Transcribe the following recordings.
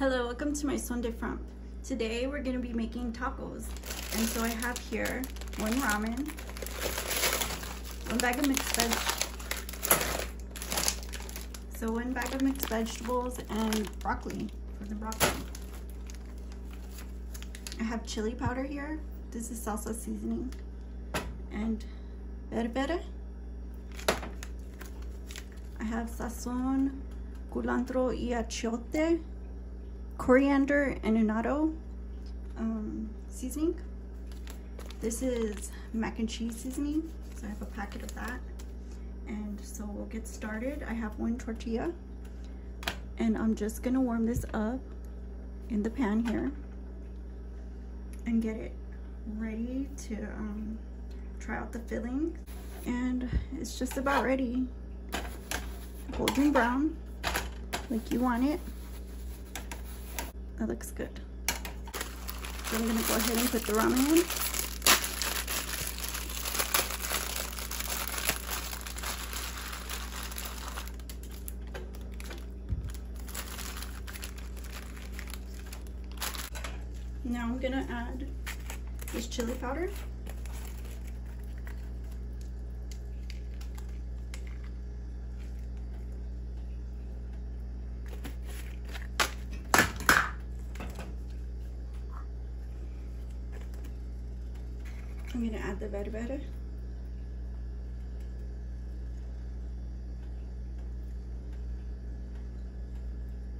Hello, welcome to Maison De Frump. Today we're going to be making tacos. And so I have here one ramen, one bag of mixed veg, so one bag of mixed vegetables and broccoli for the broccoli. I have chili powder here. This is salsa seasoning and berbere. I have sazon, culantro y achiote coriander and annatto um, seasoning. This is mac and cheese seasoning, so I have a packet of that. And so we'll get started. I have one tortilla, and I'm just gonna warm this up in the pan here and get it ready to um, try out the filling. And it's just about ready. Golden brown, like you want it. That looks good. So I'm gonna go ahead and put the ramen in. Now I'm gonna add this chili powder. I'm gonna add the berbere.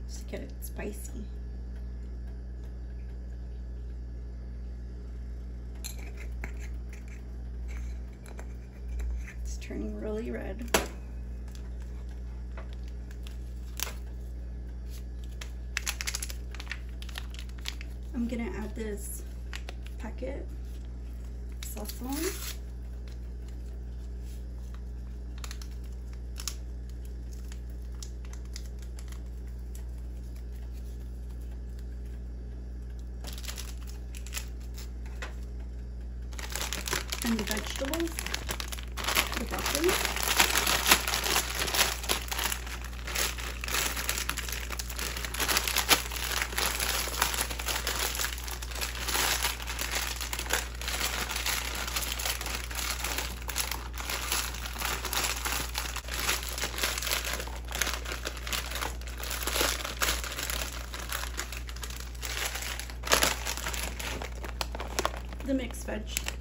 Just to get it spicy. It's turning really red. I'm gonna add this packet sazon. And the vegetables, the broccoli. The mixed veg.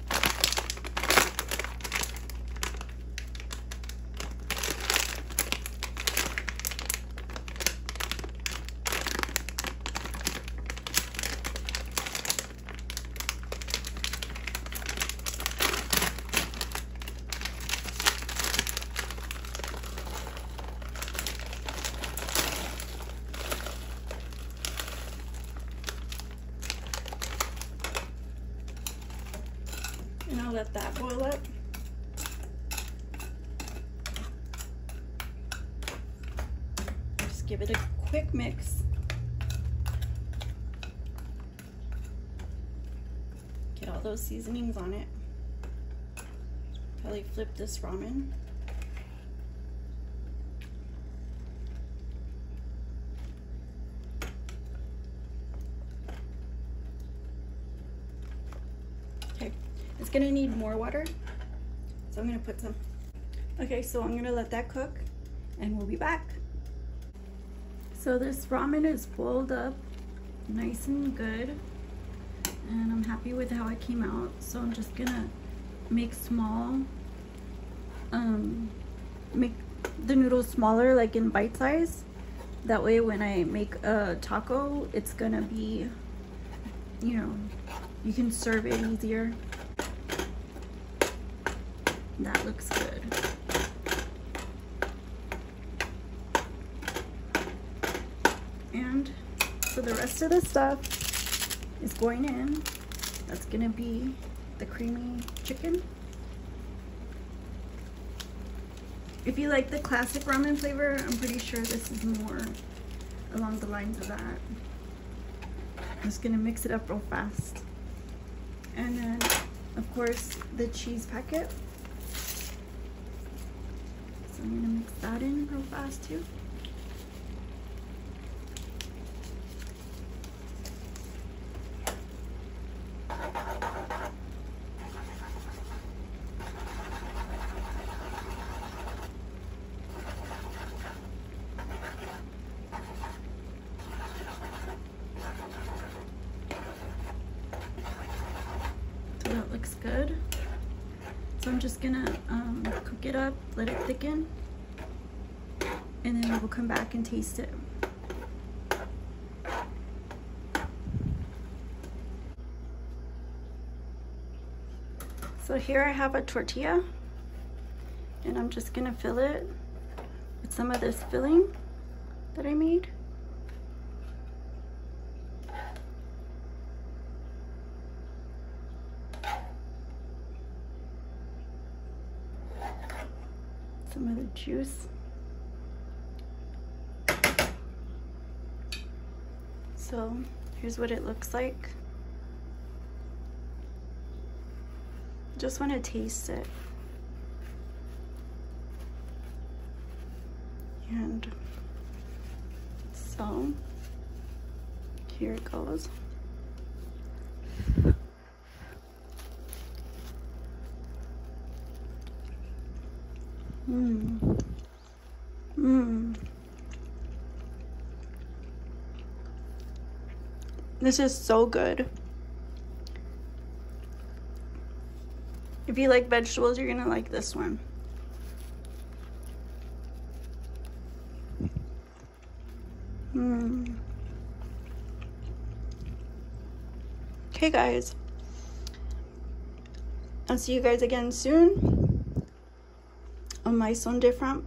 I'll let that boil up. Just give it a quick mix. Get all those seasonings on it. Probably flip this ramen. Okay, it's gonna need more water, so I'm gonna put some. Okay, so I'm gonna let that cook and we'll be back. So this ramen is boiled up nice and good and I'm happy with how it came out. So I'm just gonna make small, um, make the noodles smaller like in bite size. That way when I make a taco, it's gonna be, you know, you can serve it easier. That looks good. And so the rest of the stuff is going in. That's gonna be the creamy chicken. If you like the classic ramen flavor, I'm pretty sure this is more along the lines of that. I'm just gonna mix it up real fast. And then, of course, the cheese packet. So I'm gonna mix that in real fast too. So that looks good. So I'm just gonna um, cook it up, let it thicken, and then we'll come back and taste it. So here I have a tortilla and I'm just gonna fill it with some of this filling that I made. Some of the juice. So here's what it looks like. Just want to taste it. And so here it goes. Mmm. Mmm. This is so good. If you like vegetables, you're gonna like this one. Mm. Okay, guys. I'll see you guys again soon Maison De Frump